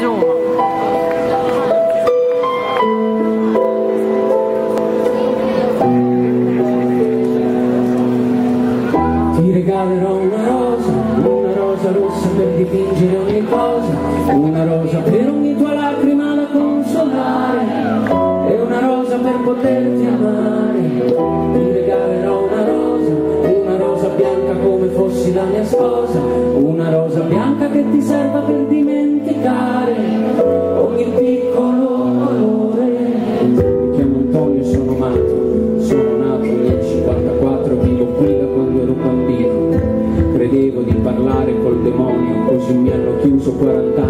zoom. Ti regalerò una rosa, una rosa rossa per dipingere ogni cosa, una rosa per ogni tua lacrima da consolare, e una rosa per poterti amare. Ti regalerò una rosa, una rosa bianca come fossi la mia sposa, una rosa bianca che ti serva per dimenticare ogni piccolo dolore. Mi chiamo Antonio, sono matto, sono nato nel 54, vivo qui da quando ero bambino. Credevo di parlare col demonio, così mi hanno chiuso 40 anni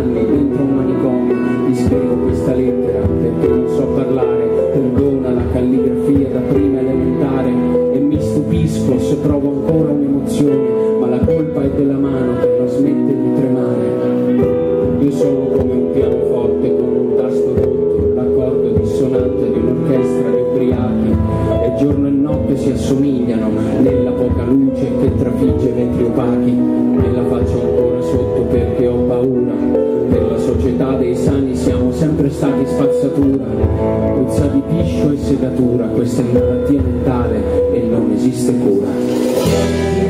dissonante di un'orchestra di ubriachi e giorno e notte si assomigliano nella poca luce che trafigge vetri opachi e la faccio ancora sotto perché ho paura. Per società dei sani siamo sempre stati spazzatura puzza di piscio e sedatura questa è malattia mentale e non esiste cura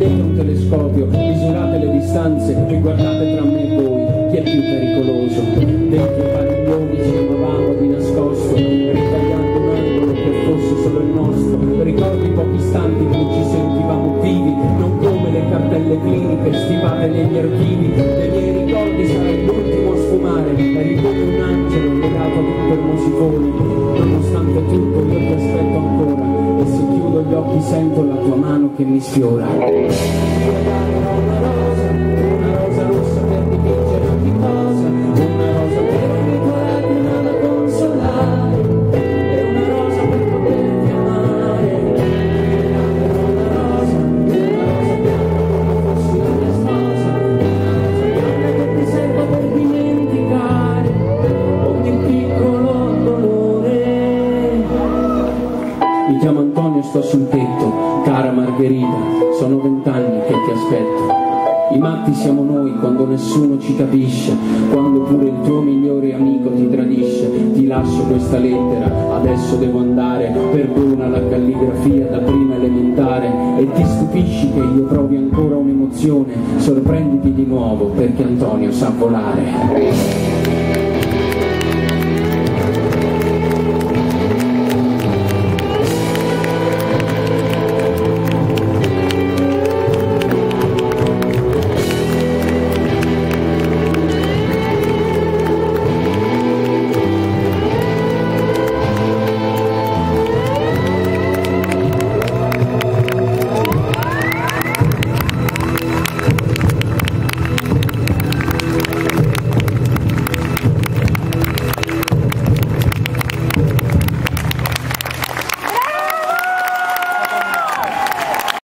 solo, rapprendete un telescopio, misurate le distanze e guardate tra me e voi, chi è più pericoloso? Dentro i padiglioni ci amavamo di nascosto, ritagliando un angolo che fosse solo il nostro. Ricordo i pochi istanti in cui ci sentivamo vivi, non come le cartelle cliniche stipate negli archivi. Dei miei ricordi sarai l'ultimo a sfumare, eri come un angelo legato ad un termosifone. Nonostante tutto io ti aspetto ancora gli occhi sento la tua mano che mi sfiora. Mi chiamo Antonio, sto sul tetto, cara Margherita, sono vent'anni che ti aspetto. I matti siamo noi quando nessuno ci capisce, quando pure il tuo migliore amico ti tradisce. Ti lascio questa lettera, adesso devo andare, perdona la calligrafia da prima elementare e ti stupisci che io provi ancora un'emozione, sorprenditi di nuovo perché Antonio sa volare.